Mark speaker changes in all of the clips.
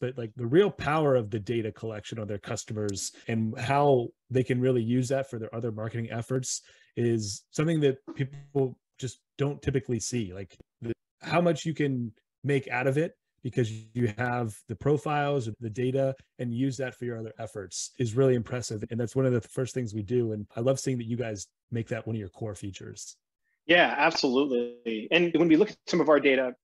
Speaker 1: but like the real power of the data collection on their customers and how they can really use that for their other marketing efforts is something that people just don't typically see like the, how much you can make out of it because you have the profiles the data and use that for your other efforts is really impressive. And that's one of the first things we do. And i love seeing that you guys make that one of your core features.
Speaker 2: Yeah absolutely. And when we look at some of our data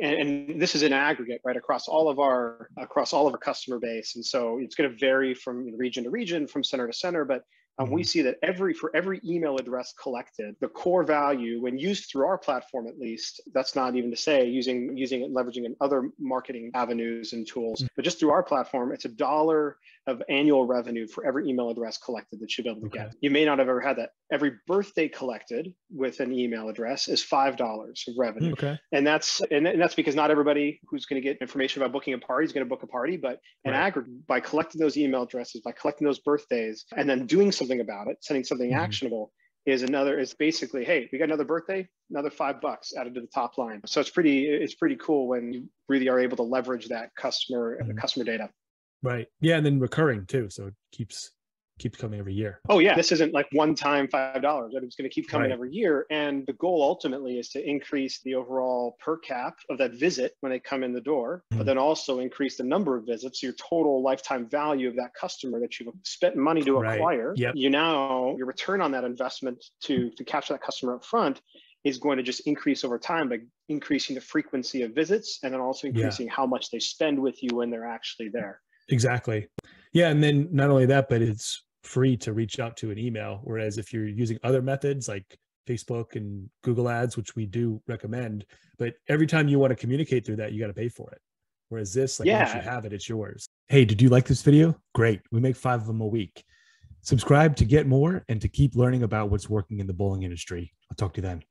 Speaker 2: and, this is an aggregate right across all of our across all of our customer base. And so it's going to vary from region to region from center to center but um, we mm-hmm. see that every for every email address collected, the core value, when used through our platform at least, that's not even to say using using it, leveraging in other marketing avenues and tools, mm-hmm. but just through our platform, it's a dollar of annual revenue for every email address collected that you'll be able to okay. get. You may not have ever had that. Every birthday collected with an email address is five dollars of revenue. Okay. And that's and, that's because not everybody who's going to get information about booking a party is going to book a party, but right. aggregate by collecting those email addresses, by collecting those birthdays, and then doing something about it, sending something mm-hmm. actionable is another is basically hey we got another birthday another five bucks added to the top line so it's pretty it's pretty cool when you really are able to leverage that customer mm-hmm. customer data
Speaker 1: Right. Yeah, and then recurring too, so it keeps keeps coming every year.
Speaker 2: Oh yeah, this isn't like one time five dollars. It's going to keep coming right. every year, and the goal ultimately is to increase the overall per cap of that visit when they come in the door, mm-hmm. but then also increase the number of visits. So your total lifetime value of that customer that you've spent money to right. acquire. Yep. You now your return on that investment to to capture that customer up front is going to just increase over time by increasing the frequency of visits and then also increasing yeah. how much they spend with you when they're actually there.
Speaker 1: Exactly. Yeah. And then not only that, but it's free to reach out to an email. Whereas if you're using other methods like Facebook and Google Ads, which we do recommend, but every time you want to communicate through that, you got to pay for it. Whereas this, like yeah. once you have it, it's yours. Hey, did you like this video? Great. We make five of them a week. Subscribe to get more and to keep learning about what's working in the bowling industry. I'll talk to you then.